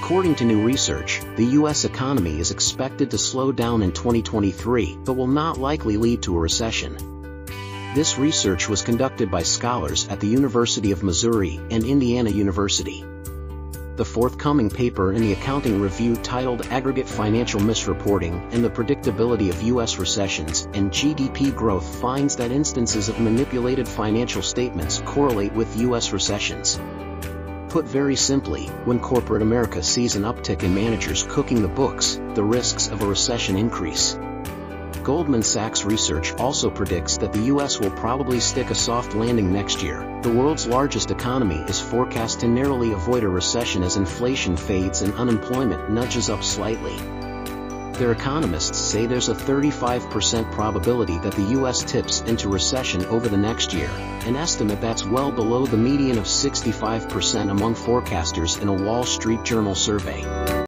According to new research, the U.S. economy is expected to slow down in 2023 but will not likely lead to a recession. This research was conducted by scholars at the University of Missouri and Indiana University. The forthcoming paper in the Accounting Review titled Aggregate Financial Misreporting and the Predictability of U.S. Recessions and GDP Growth finds that instances of manipulated financial statements correlate with U.S. recessions. Put very simply, when corporate America sees an uptick in managers cooking the books, the risks of a recession increase. Goldman Sachs research also predicts that the U.S. will probably stick a soft landing next year. The world's largest economy is forecast to narrowly avoid a recession as inflation fades and unemployment nudges up slightly. Their economists say there's a 35% probability that the U.S. tips into recession over the next year, an estimate that's well below the median of 65% among forecasters in a Wall Street Journal survey.